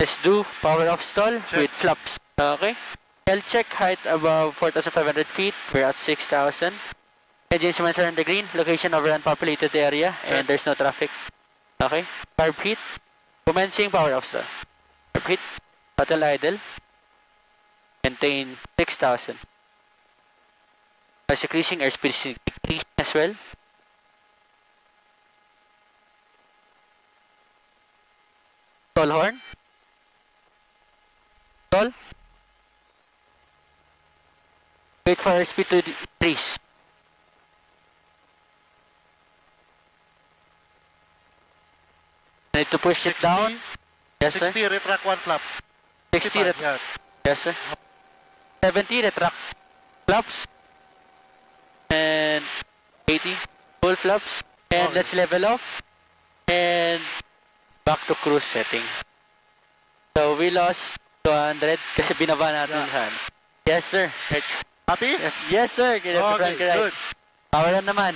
Let's do power off stall Check. with flaps. Okay. L check height above 4,500 feet. We're at 6,000. Engine Engines sensor on the green. Location over unpopulated area Check. and there's no traffic. Okay. Carb heat. Commencing power off stall. Carb heat. Throttle idle. Maintain 6,000. As increasing airspeed is increasing as well. Stall horn. Stall. Wait for airspeed to decrease. Need to push it down. Yes, sir. 60, retract one flap. 60 ret- Yan. Yes, sir. 70 retract flaps. And 80 full flaps. And Okay. let's level off. And back to cruise setting. So we lost 200 kasi binaba natin Yeah. sa ano. Yes, sir. Happy? Yes, sir. Kaya Okay, front right. good. Power naman.